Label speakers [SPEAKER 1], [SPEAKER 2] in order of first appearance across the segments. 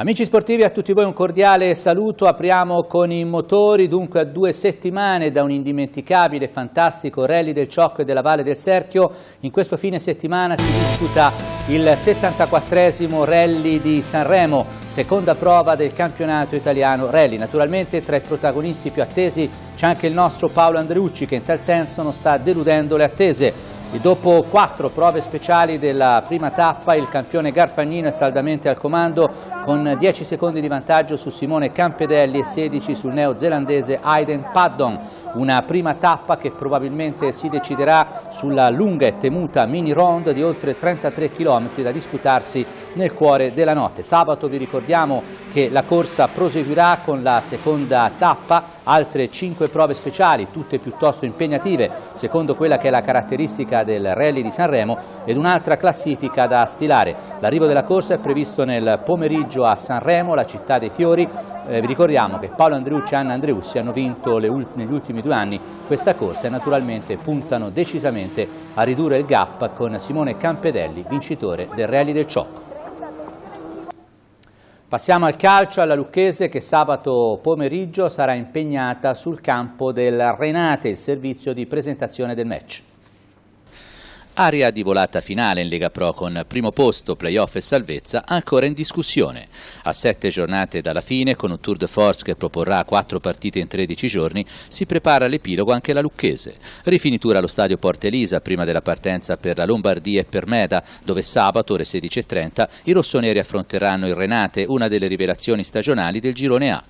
[SPEAKER 1] Amici sportivi, a tutti voi un cordiale saluto. Apriamo con i motori, dunque a due settimane da un indimenticabile, fantastico rally del Ciocco e della Valle del Serchio. In questo fine settimana si disputa il 64esimo rally di Sanremo, seconda prova del campionato italiano rally. Naturalmente tra i protagonisti più attesi c'è anche il nostro Paolo Andreucci che in tal senso non sta deludendo le attese. E dopo quattro prove speciali della prima tappa il campione Garfagnino è saldamente al comando con 10 secondi di vantaggio su Simone Campedelli e 16 sul neozelandese Aiden Paddon. Una prima tappa che probabilmente si deciderà sulla lunga e temuta mini round di oltre 33 km da disputarsi nel cuore della notte. Sabato vi ricordiamo che la corsa proseguirà con la seconda tappa, altre 5 prove speciali, tutte piuttosto impegnative, secondo quella che è la caratteristica del rally di Sanremo ed un'altra classifica da stilare. L'arrivo della corsa è previsto nel pomeriggio a Sanremo, la città dei fiori. Eh, vi ricordiamo che Paolo Andreucci e Anna Andreussi hanno vinto negli ultimi due anni questa corsa e naturalmente puntano decisamente a ridurre il gap con Simone Campedelli, vincitore del rally del Ciocco. Passiamo al calcio, alla Lucchese che sabato pomeriggio sarà impegnata sul campo del Renate, il servizio di presentazione del match.
[SPEAKER 2] Aria di volata finale in Lega Pro con primo posto, playoff e salvezza ancora in discussione. A sette giornate dalla fine, con un tour de force che proporrà quattro partite in 13 giorni, si prepara l'epilogo anche la Lucchese. Rifinitura allo stadio Porta Elisa prima della partenza per la Lombardia e per Meda, dove sabato ore 16.30 i rossoneri affronteranno il Renate, una delle rivelazioni stagionali del girone A.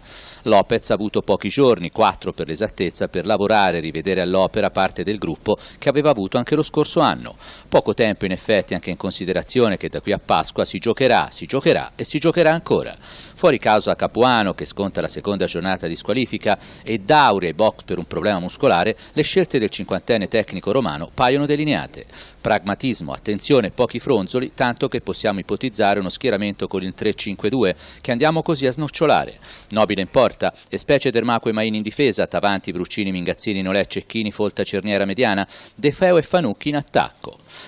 [SPEAKER 2] Lopez ha avuto pochi giorni, quattro per l'esattezza, per lavorare e rivedere all'opera parte del gruppo che aveva avuto anche lo scorso anno. Poco tempo in effetti anche in considerazione che da qui a Pasqua si giocherà, si giocherà e si giocherà ancora. Fuori causa Capuano che sconta la seconda giornata di squalifica e Dauri ai box per un problema muscolare, le scelte del cinquantenne tecnico romano paiono delineate. Pragmatismo, attenzione, e pochi fronzoli, tanto che possiamo ipotizzare uno schieramento con il 3-5-2 che andiamo così a snocciolare. Nobile in porta, e specie Dermaco e Maini in difesa, Tavanti, Bruccini, Mingazzini, Nolè, Cecchini, Folta, Cerniera mediana, De Feo e Fanucchi in attacco.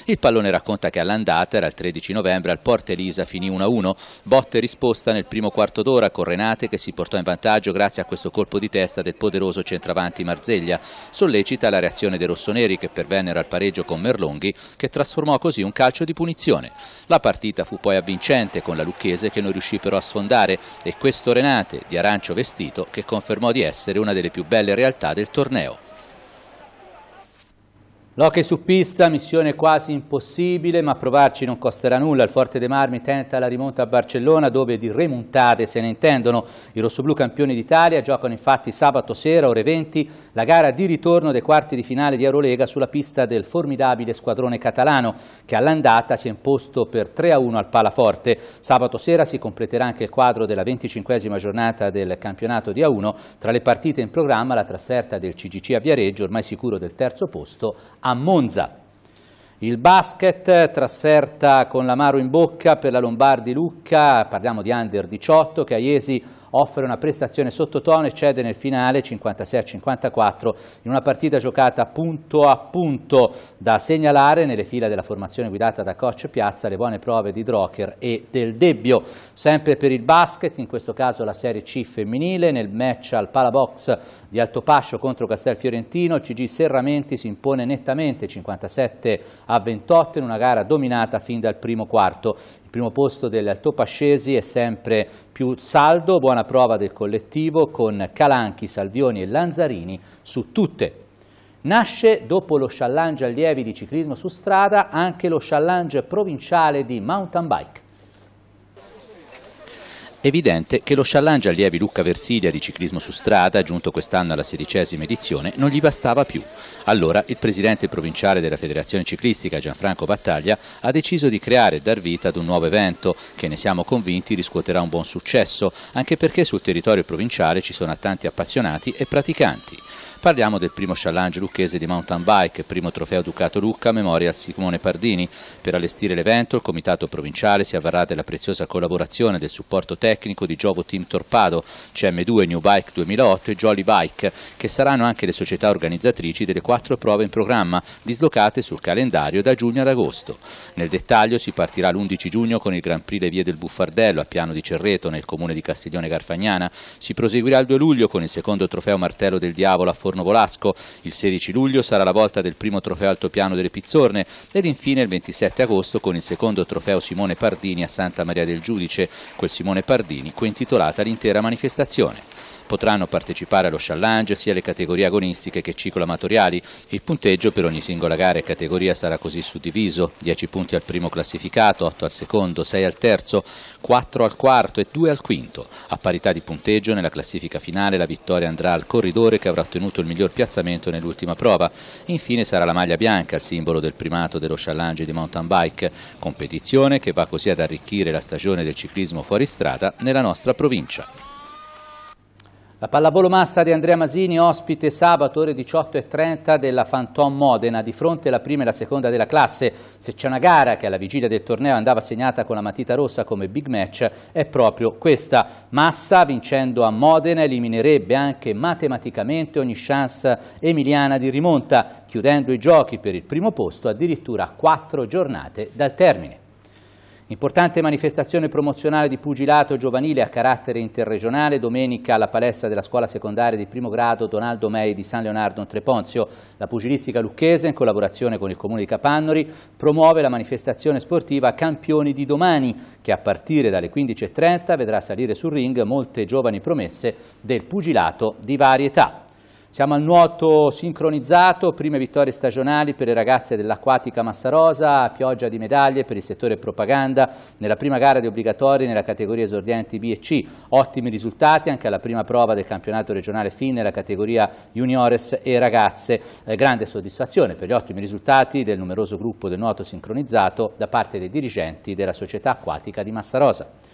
[SPEAKER 2] Il pallone racconta che all'andata era il 13 novembre al Porta Elisa finì 1-1, botte risposta nel primo quarto d'ora con Renate che si portò in vantaggio grazie a questo colpo di testa del poderoso centravanti Marzeglia. Sollecita la reazione dei rossoneri che pervennero al pareggio con Merlonghi che trasformò così un calcio di punizione. La partita fu poi avvincente con la Lucchese che non riuscì però a sfondare e questo Renate di arancio vestito che confermò di essere una delle più belle realtà del torneo.
[SPEAKER 1] L'hockey su pista, missione quasi impossibile, ma provarci non costerà nulla. Il Forte dei Marmi tenta la rimonta a Barcellona, dove di remontate se ne intendono. I rossoblù campioni d'Italia giocano infatti sabato sera, ore 20, la gara di ritorno dei quarti di finale di Eurolega sulla pista del formidabile squadrone catalano, che all'andata si è imposto per 3-1 al Palaforte. Sabato sera si completerà anche il quadro della 25esima giornata del campionato di A1. Tra le partite in programma la trasferta del CGC a Viareggio, ormai sicuro del terzo posto, a Monza. Il basket, trasferta con l'amaro in bocca per la Lombardi Lucca, parliamo di Under 18 che a Iesi offre una prestazione sottotono e cede nel finale 56 a 54 in una partita giocata punto a punto da segnalare nelle fila della formazione guidata da coach Piazza le buone prove di Drocker e del Debbio. Sempre per il basket, in questo caso la Serie C femminile, nel match al Palabox di Altopascio contro Castel Fiorentino, il CG Serramenti si impone nettamente 57 a 28 in una gara dominata fin dal primo quarto primo posto delle Altopascesi è sempre più saldo, buona prova del collettivo con Calanchi, Salvioni e Lanzarini su tutte. Nasce dopo lo challenge allievi di ciclismo su strada anche lo challenge provinciale di mountain bike.
[SPEAKER 2] Evidente che lo challenge allievi Lucca Versilia di ciclismo su strada, giunto quest'anno alla sedicesima edizione, non gli bastava più. Allora il presidente provinciale della Federazione Ciclistica, Gianfranco Battaglia, ha deciso di creare e dar vita ad un nuovo evento che ne siamo convinti riscuoterà un buon successo, anche perché sul territorio provinciale ci sono tanti appassionati e praticanti. Parliamo del primo challenge lucchese di mountain bike, primo trofeo Ducato Lucca, memoria al Simone Pardini. Per allestire l'evento il Comitato Provinciale si avvarrà della preziosa collaborazione del supporto tecnico di Giovo Team Torpado, CM2 New Bike 2008 e Jolly Bike, che saranno anche le società organizzatrici delle quattro prove in programma, dislocate sul calendario da giugno ad agosto. Nel dettaglio si partirà l'11 giugno con il Gran Prix Le Vie del Buffardello a Piano di Cerreto nel comune di Castiglione Garfagnana, si proseguirà il 2 luglio con il secondo trofeo Martello del Diavolo a Forno Volasco, il 16 luglio sarà la volta del primo trofeo altopiano delle Pizzorne ed infine il 27 agosto con il secondo trofeo Simone Pardini a Santa Maria del Giudice, quel Simone Pardini cui è intitolata l'intera manifestazione. Potranno partecipare allo challenge sia le categorie agonistiche che ciclo-amatoriali. Il punteggio per ogni singola gara e categoria sarà così suddiviso, 10 punti al primo classificato, 8 al secondo, 6 al terzo, 4 al quarto e 2 al quinto. A parità di punteggio nella classifica finale la vittoria andrà al corridore che avrà ottenuto il miglior piazzamento nell'ultima prova. Infine sarà la maglia bianca, il simbolo del primato dello challenge di mountain bike, competizione che va così ad arricchire la stagione del ciclismo fuori nella nostra provincia.
[SPEAKER 1] La pallavolo massa di Andrea Masini ospite sabato ore 18.30 della Fantom Modena di fronte alla prima e la seconda della classe. Se c'è una gara che alla vigilia del torneo andava segnata con la matita rossa come big match è proprio questa. Massa vincendo a Modena eliminerebbe anche matematicamente ogni chance emiliana di rimonta chiudendo i giochi per il primo posto addirittura a quattro giornate dal termine. Importante manifestazione promozionale di pugilato giovanile a carattere interregionale domenica alla palestra della scuola secondaria di primo grado Donaldo Mei di San Leonardo Treponzio. La pugilistica lucchese, in collaborazione con il comune di Capannori, promuove la manifestazione sportiva Campioni di domani, che a partire dalle 15.30 vedrà salire sul ring molte giovani promesse del pugilato di varie età. Siamo al nuoto sincronizzato, prime vittorie stagionali per le ragazze dell'Acquatica Massarosa, pioggia di medaglie per il settore propaganda, nella prima gara di obbligatori nella categoria esordienti B e C, ottimi risultati anche alla prima prova del campionato regionale FIN nella categoria juniores e ragazze, eh, grande soddisfazione per gli ottimi risultati del numeroso gruppo del nuoto sincronizzato da parte dei dirigenti della società acquatica di Massarosa.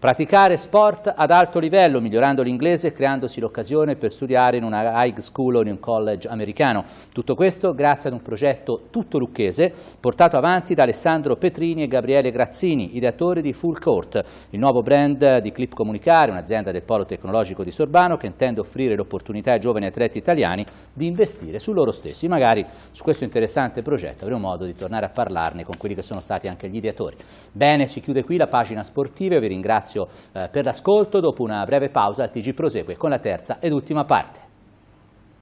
[SPEAKER 1] Praticare sport ad alto livello, migliorando l'inglese e creandosi l'occasione per studiare in una high school o in un college americano. Tutto questo grazie ad un progetto tutto lucchese portato avanti da Alessandro Petrini e Gabriele Grazzini, ideatori di Full Court, il nuovo brand di Clip Comunicare, un'azienda del polo tecnologico di Sorbano che intende offrire l'opportunità ai giovani atleti italiani di investire su loro stessi. Magari su questo interessante progetto avremo modo di tornare a parlarne con quelli che sono stati anche gli ideatori. Bene, si chiude qui la pagina sportiva, vi ringrazio ringrazio eh, per l'ascolto, dopo una breve pausa il TG prosegue con la terza ed ultima parte.